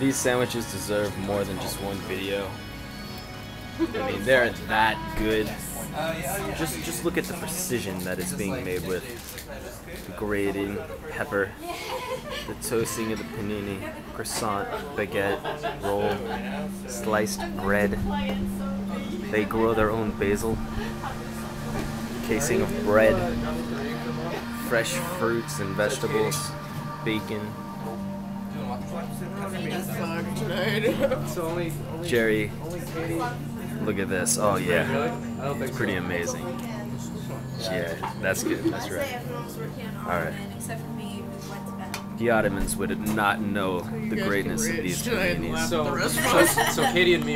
These sandwiches deserve more than just one video. I mean, they're that good. Just just look at the precision that is being made with the grating pepper, the toasting of the panini, croissant, baguette, roll, sliced bread. They grow their own basil, casing of bread, fresh fruits and vegetables, bacon. Jerry, look at this. Oh yeah, it's pretty amazing. Yeah, that's good. That's right. All right. The Ottomans would not know the greatness of these. So, so, so Katie and me